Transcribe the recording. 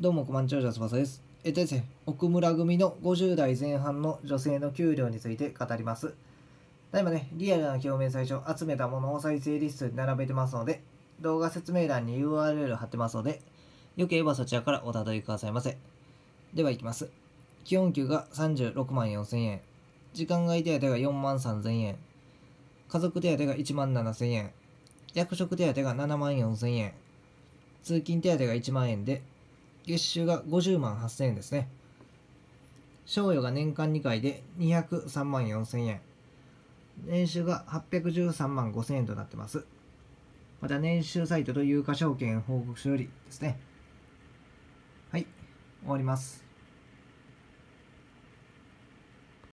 どうも、コマンチョージャ翼です。えっとですね、奥村組の50代前半の女性の給料について語ります。ただいまね、リアルな表面最初集めたものを再生リストに並べてますので、動画説明欄に URL 貼ってますので、よければそちらからおたどりくださいませ。では、いきます。基本給が36万4千円。時間外手当が4万3千円。家族手当が1万7千円。役職手当が7万4千円。通勤手当が1万円で、月収が50万8000円ですね。賞与が年間2回で203万4000円。年収が813万5000円となってます。また年収サイトと有価証券報告書よりですね。はい、終わります。